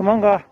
不満が